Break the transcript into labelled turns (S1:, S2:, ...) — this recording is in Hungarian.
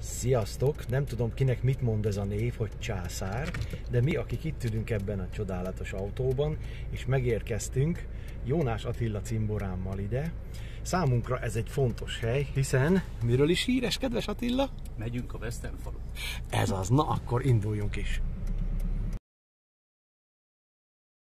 S1: Sziasztok! Nem tudom kinek mit mond ez a név, hogy császár, de mi, akik itt ülünk ebben a csodálatos autóban, és megérkeztünk Jónás Attila cimborámmal ide, számunkra ez egy fontos hely, hiszen miről is híres, kedves Attila?
S2: Megyünk a Western falu.
S1: Ez az, na akkor induljunk is!